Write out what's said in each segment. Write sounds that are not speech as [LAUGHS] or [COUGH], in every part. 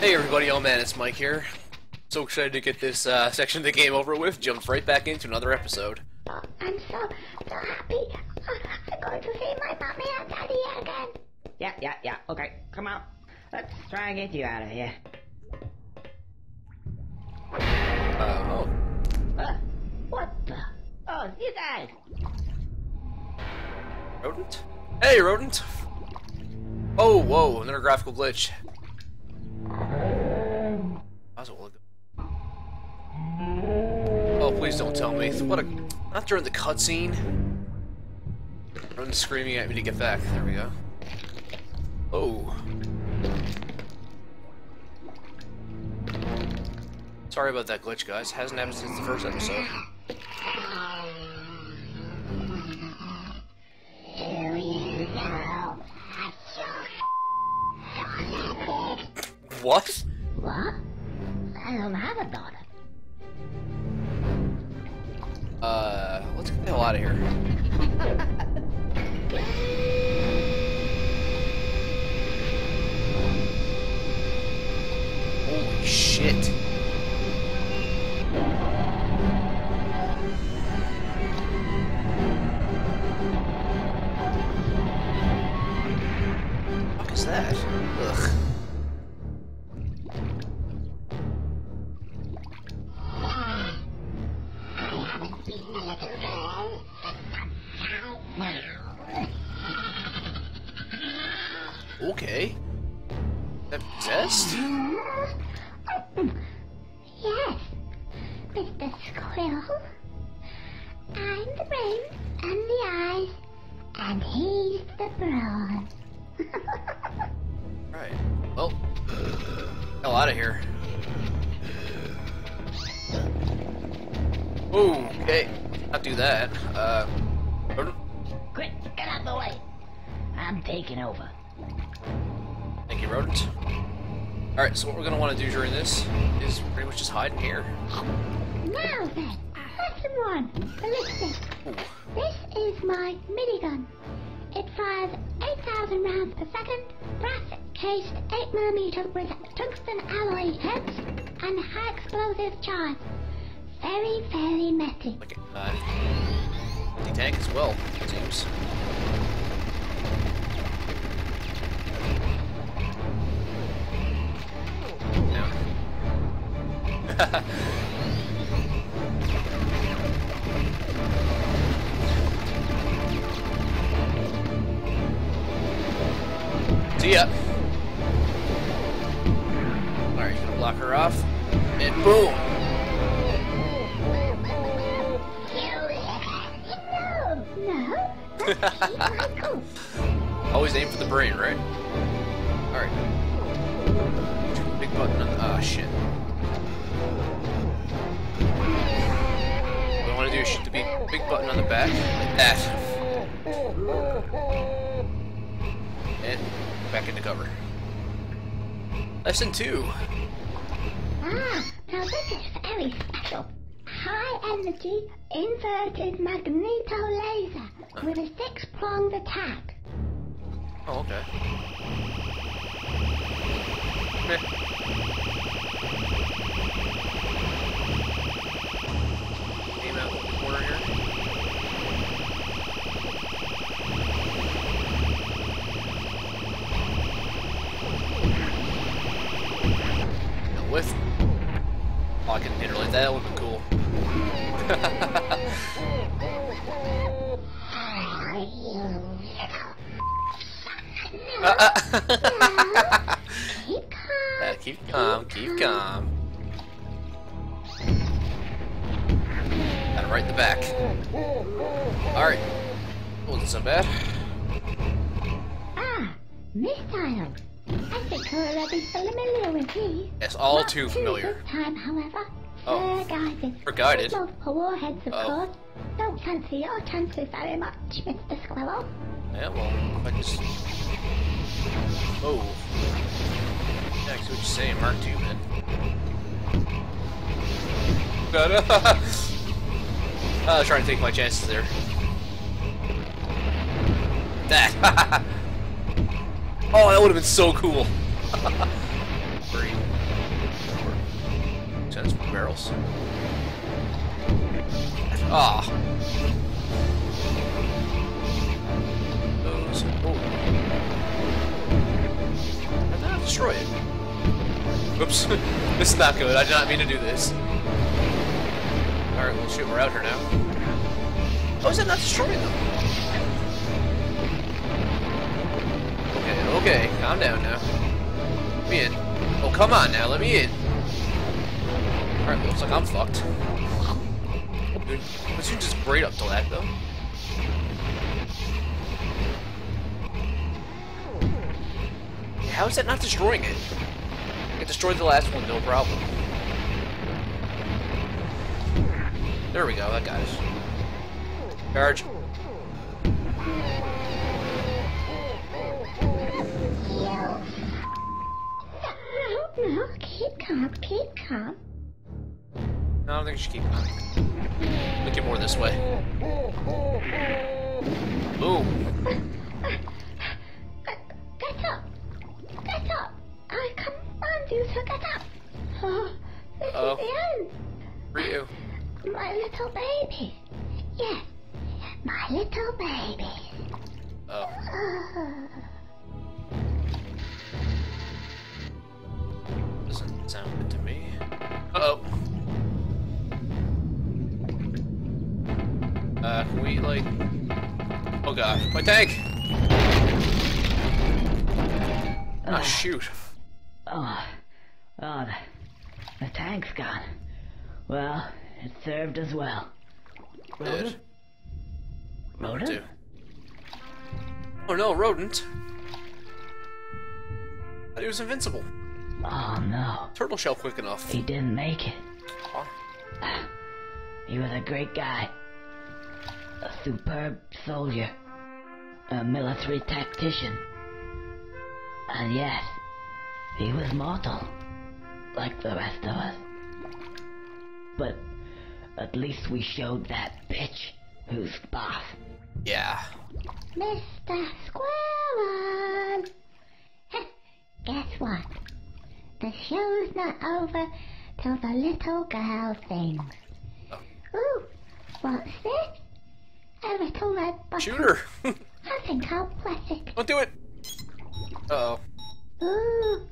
Hey everybody, oh man, it's Mike here. So excited to get this uh, section of the game over with, jumped right back into another episode. I'm so, so happy. I'm going to see my mommy and daddy again. Yeah, yeah, yeah. Okay, come on. Let's try and get you out of here. Uh, oh, Uh, what the? Oh, you guys. rodent? Hey rodent! Oh, whoa, another graphical glitch. It look? Oh, please don't tell me. What a... Not during the cutscene. Rodent screaming at me to get back. There we go. Oh. Sorry about that glitch, guys. Hasn't happened since the first episode. What? What? I don't have a daughter. Uh, let's get the hell out of here. That possessed? Yes, Mr. Squirrel. I'm the brain and the eyes, and he's the brawn. [LAUGHS] Right. Well, hell out of here. Okay. Not do that. Uh. Quick, get out of the way. I'm taking over. Thank you, rodent. Alright, so what we're gonna want to do during this is pretty much just hide in here. Now then, lesson one, ballistics. Ooh. This is my minigun. It fires 8,000 rounds per second, brass cased 8mm with tungsten alloy heads and high explosive charge. Very, very messy. Like a uh, tank as well, it seems. [LAUGHS] See ya. Alright, gonna block her off. And boom! [LAUGHS] Always aim for the brain, right? Alright. Big button on the. Ah, shit. Want to do is the big, big button on the back, like that. And back into cover. Lesson two. Ah, now this is very special. High energy inverted magneto laser with a six pronged attack. Oh, okay. Missiles. I think you're already familiar with these. Yes, all Not too familiar. This time, however. Oh. They're guided. For guided? Multiple warheads, of Oh. course. Don't fancy your chances very much, Mr. Squirrel. Yeah, well, I just... Oh. Yeah, I see what you're saying, Mark 2, man. [LAUGHS] Got Uh, trying to take my chances there. That! [LAUGHS] oh, that would have been so cool! Three. barrels. Ah. Those. Oh. Did I destroy it? Whoops. [LAUGHS] this is not good. I did not mean to do this. Alright, well, shoot, we're out here now. Oh, is that not destroying them? Okay, calm down now. Let me in. Oh, come on now, let me in. Alright, looks like I'm fucked. Dude, you just great up till that, though? How is that not destroying it? It destroyed the last one, no problem. There we go, that got us. Charge. Calm, keep. No, I don't think you should keep going. Look at more this way. Boom. Ah, shoot. Oh, oh, the, the tank's gone. Well, it served as well. Rodent? Rodent? Oh no, rodent. Thought he was invincible. Oh no, Turtle shell quick enough. he didn't make it. Aw. He was a great guy. A superb soldier. A military tactician. And yes, he was mortal. Like the rest of us. But at least we showed that bitch who's boss. Yeah. Mr. Squirrel! [LAUGHS] Guess what? The show's not over till the little girl sings. Oh. Ooh, what's this? A little red button. Shoot her! I [LAUGHS] think I'll press it. Don't do it! Uh-oh. Ooh,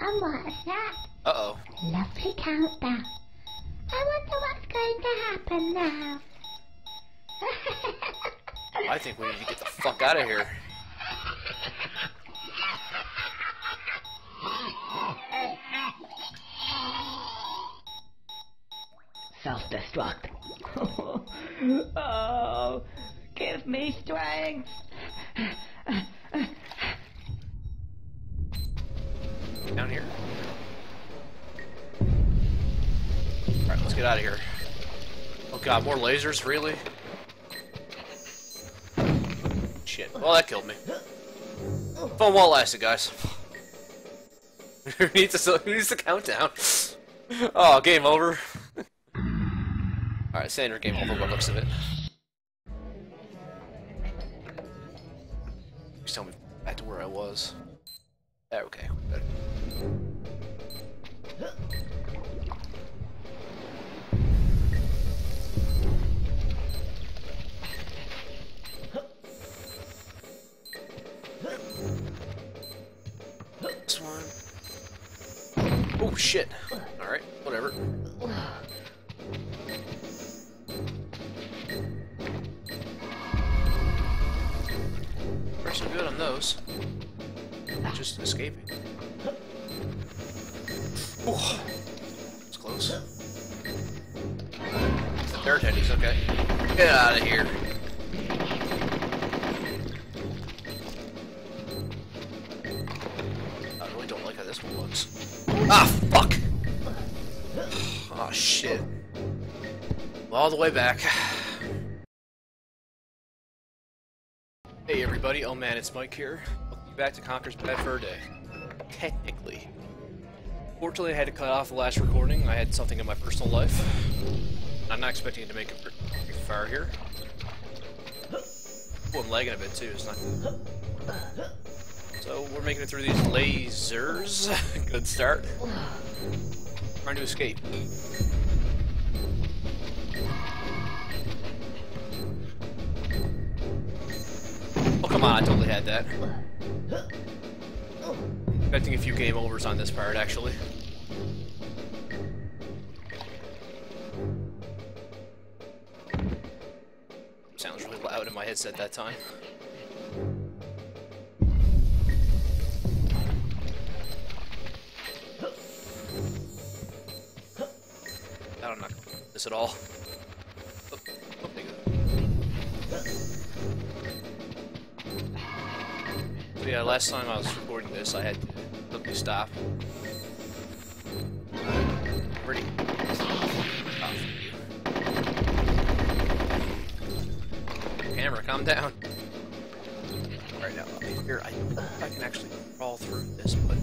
and what's that? Uh-oh. Lovely countdown. I wonder what's going to happen now. I think we need to get the fuck out of here. Self-destruct. [LAUGHS] oh, give me strength. Get out of here. Oh god, more lasers? Really? Shit. Well, that killed me. While it lasted, guys. [LAUGHS] who, needs who needs the countdown? [LAUGHS] Oh, game over. [LAUGHS] Alright, standard game over by looks of it. Shit. Alright, whatever. We're good on those. Just escaping. Ooh. It's close. There, teddies, okay. Get out of here. All the way back. [SIGHS] Hey everybody, oh man, it's Mike here. Welcome back to Conker's Bad Fur Day. Technically. Fortunately, I had to cut off the last recording. I had something in my personal life. I'm not expecting it to make it pretty far here. Oh, I'm lagging a bit too, it's not. So, we're making it through these lasers. [LAUGHS] good start. Trying to escape. Come on, I totally had that. Expecting a few game overs on this part, actually. Sounds really loud in my headset that time. I don't know this at all. Last time I was recording this, I had to stop. Pretty. Camera, calm down. Alright, now, here, I I can actually crawl through this, but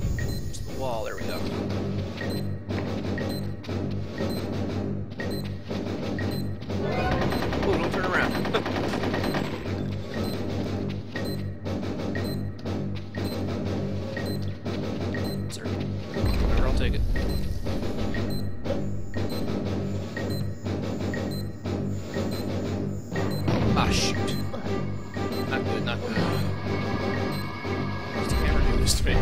it's the wall, there we go. Take it. Ah, shoot. Not good, not good. What's the camera do this to me? I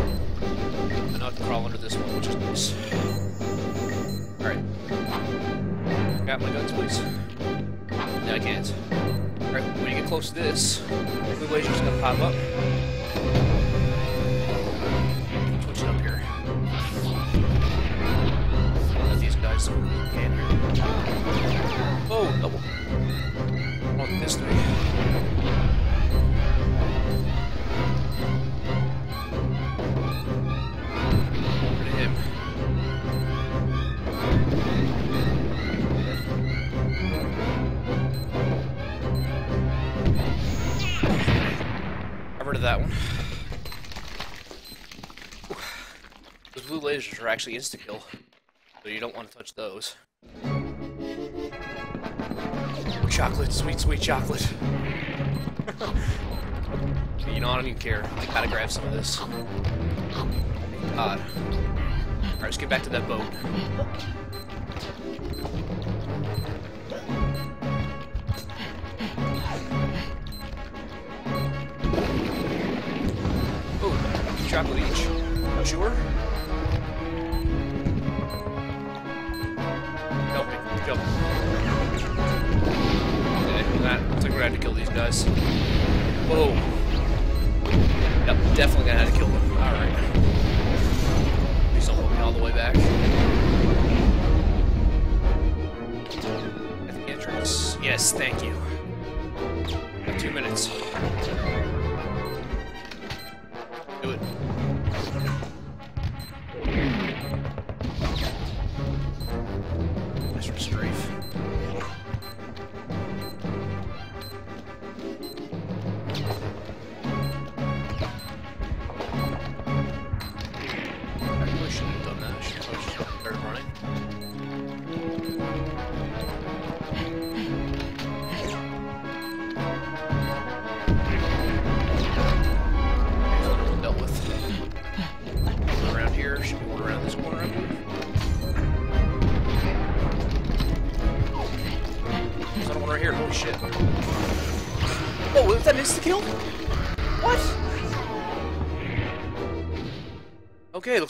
know I have to crawl under this one, which is nice. Alright. Got my guns, please. Yeah, I can't. Alright, when you get close to this, the laser's gonna pop up. Blue are actually insta-kill, so you don't want to touch those. Chocolate, sweet, sweet chocolate. [LAUGHS] you know, I don't even care. I gotta grab some of this. God. Alright, let's get back to that boat. Oh, chocolate each. Sure? Me. Okay, that like we're gonna kill these guys. Whoa. Yep, definitely gonna have to kill them. Alright. Please don't hold me all the way back. At the entrance. Yes, thank you. Two minutes.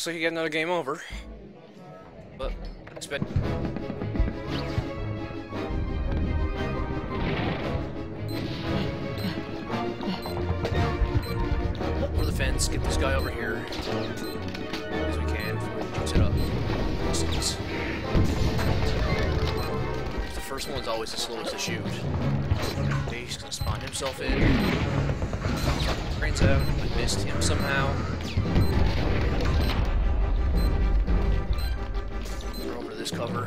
Looks like you got another game over. But, expect. Over the fence, get this guy over here. As we can before he it up. The first one's always the slowest to shoot. He's gonna spawn himself in. Brains out. I missed him somehow.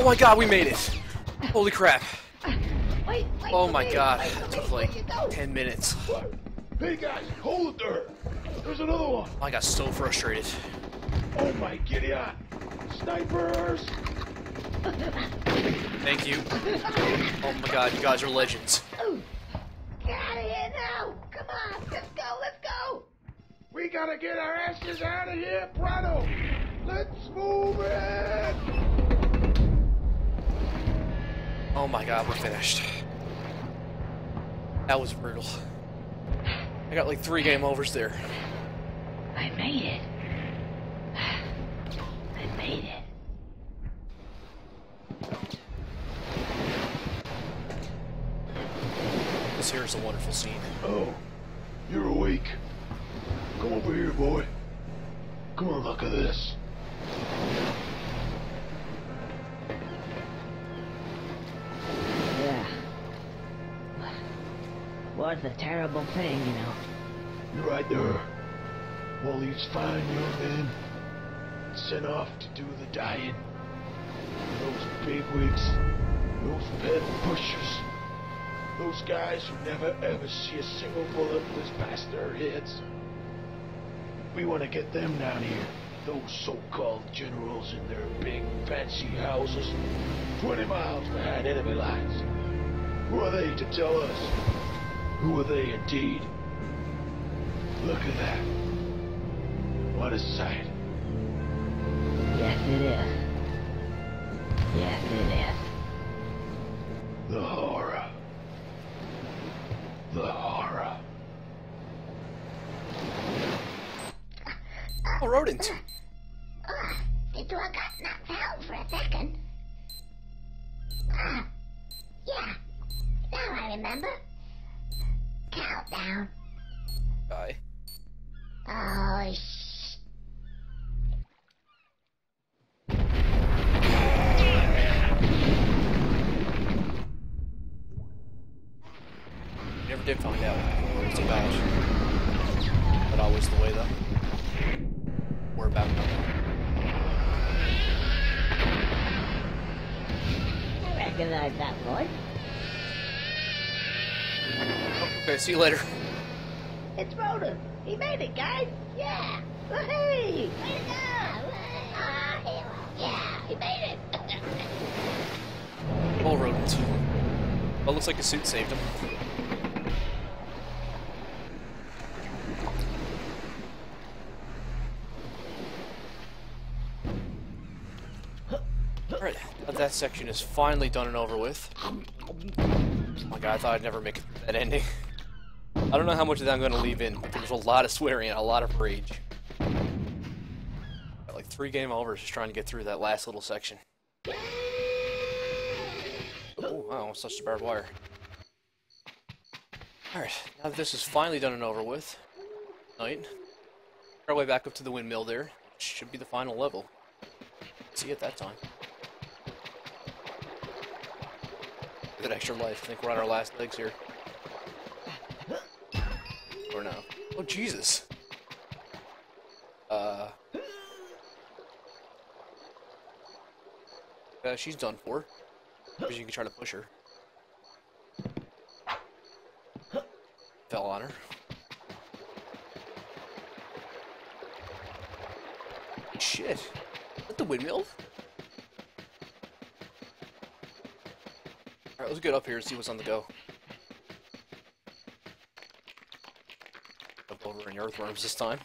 Oh my god, we made it! Holy crap. Wait, wait. Oh my wait, god, it took like where you go? 10 minutes. What? Hey guys, hold it there. There's another one. I got so frustrated. Oh my Gideon. Snipers. Thank you. Oh my god, you guys are legends. Get out of here now! Come on, let's go, let's go! We gotta get our asses out of here, pronto. Let's move it. Oh my god, we're finished. That was brutal. I got like three game overs there. I made it. I made it. This here is a wonderful scene. Oh, you're awake. Come over here, boy. Come on, look at this. Was a terrible thing, you know. You're right there. All these fine young man. sent off to do the dying. Those bigwigs, those pedal pushers, those guys who never ever see a single bullet whiz past their heads. We want to get them down here. Those so-called generals in their big fancy houses, 20 miles behind enemy lines. Who are they to tell us? Who are they indeed? Look at that. What a sight. Yes, it is. Yes, it is. The horror. The horror. Oh, rodent! Ugh, did you I got knocked out for a second? Ah, yeah, now I remember. Countdown. Guy. Oh, sh... Never did find out what it's about. But always the way, though. We're about nothing. I recognize that voice. Okay, see you later. It's Rodent. He made it, guys. Yeah. Hey! Way to go! Ah. Yeah, he made it. Oh, rodent. Well, looks like his suit saved him. Alright, that section is finally done and over with. Oh my god, I thought I'd never make it that ending. I don't know how much of that I'm going to leave in, but there was a lot of swearing and a lot of rage. Got like three game overs just trying to get through that last little section. Oh, I almost touched the barbed wire. Alright, now that this is finally done and over with, night, our way back up to the windmill there. Should be the final level. See you at that time. That extra life, I think we're on our last legs here. Oh, Jesus! Uh... Uh, she's done for. Because you can try to push her. Fell on her. Shit. Is the windmill? Alright, let's get up here and see what's on the go. Up over in the earthworms this time.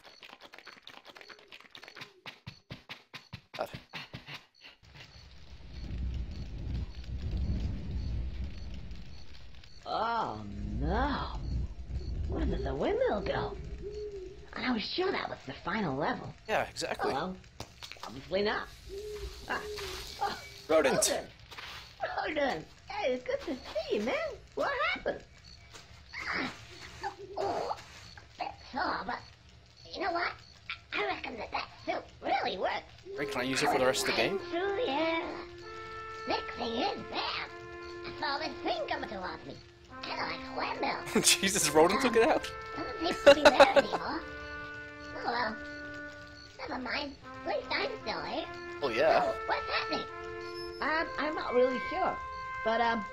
God. Oh, no. Where did the windmill go? And I was sure that was the final level. Yeah, exactly. Hello? Obviously not. Ah. Oh, Rodent! Roden. Rodent. Hey, it's good to see you, man. What happened? Oh, that's all, but you know what? I reckon that that suit really works. Right, can I use it for the rest of the game? Through, yeah. Next thing is there. I saw this thing coming towards me. Kind of like a windmill. [LAUGHS] Jesus, Rodent took it out. [LAUGHS] Doesn't seem to be there anymore. Oh well. Never mind. At least I'm still here. Oh yeah. So, what's happening? Um, I'm not really sure. But, um,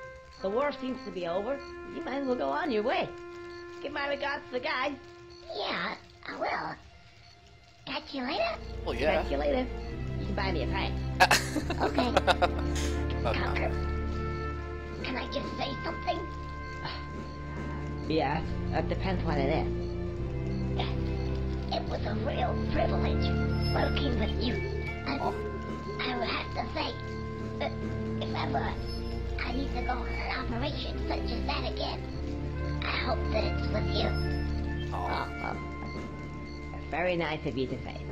the war seems to be over. You might as well go on your way. Give my regards to the guys. Yeah, I will. Catch you later. Oh yeah. Catch you later. You can buy me a pint. [LAUGHS] Okay. [LAUGHS] Uh, Conker. Can I just say something? Yeah, that depends what it is. It was a real privilege working with you. And I would have to say, that if ever I need to go on an operation such as that again, I hope that it's with you. Oh, well, very nice of you to say.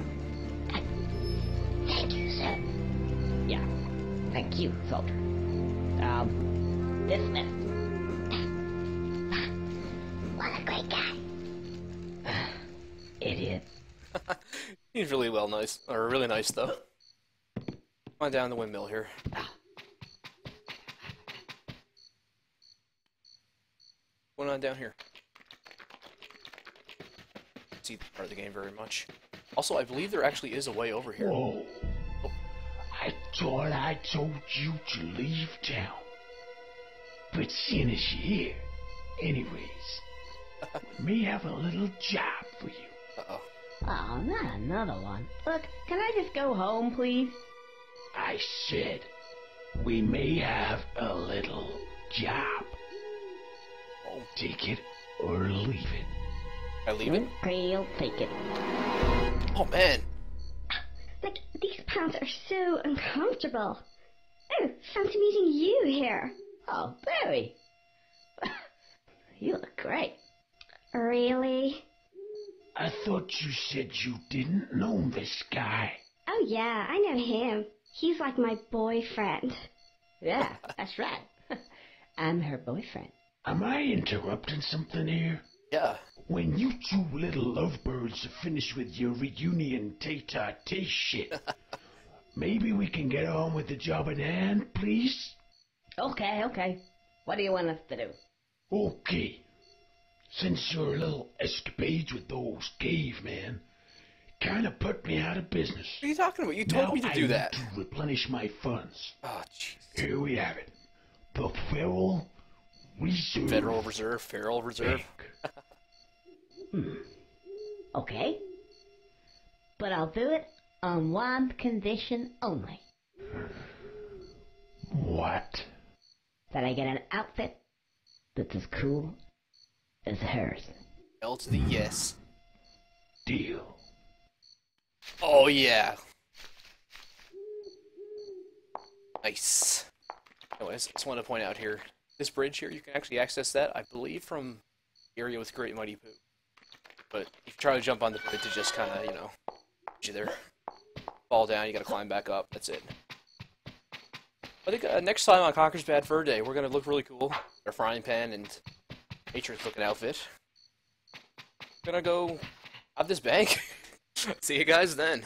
Thank. Yeah. Thank you, soldier. Um, dismissed. What a great guy. [SIGHS] Idiot. [LAUGHS] He's really well nice, or really nice though. Come on down the windmill here. What's going on down here? See the part of the game very much. Also, I believe there actually is a way over here. Whoa. I thought I told you to leave town. But seeing as you're here, anyways, [LAUGHS] may have a little job for you. Uh-oh. Oh, not another one. Look, can I just go home, please? I said, we may have a little job. Oh, Take it or leave it. I leave it? Okay, I'll take it. Oh man! Like, these pants are so uncomfortable. Oh, fancy meeting you here. Oh, Berri. you look great. Really? I thought you said you didn't know this guy. Oh yeah, I know him. He's like my boyfriend. Yeah, that's right. [LAUGHS] I'm her boyfriend. Am I interrupting something here? Yeah. When you two little lovebirds are finished with your reunion tay-ta-tay shit, [LAUGHS] maybe we can get on with the job at hand, please? Okay, okay. What do you want us to do? Okay. Since your little escapades with those cavemen kind of put me out of business. What are you talking about? You told now me to I do need that. to replenish my funds. Oh, jeez. Here we have it. The Federal Reserve Federal Reserve, Federal Reserve. [LAUGHS] Bank. Okay. But I'll do it on one condition only. What? That I get an outfit that's as cool as hers. L to the yes. Deal. Oh yeah. Nice. Oh, Anyways, just want to point out here, this bridge here, you can actually access that, I believe, from the area with Great Mighty Poo. But if you try to jump on the pit to just kind of, you know, there. Fall down, you gotta climb back up, that's it. I think uh, next time on Conker's Bad Fur Day, we're gonna look really cool. Our frying pan and Matrix looking outfit. Gonna go out this bank. [LAUGHS] See you guys then.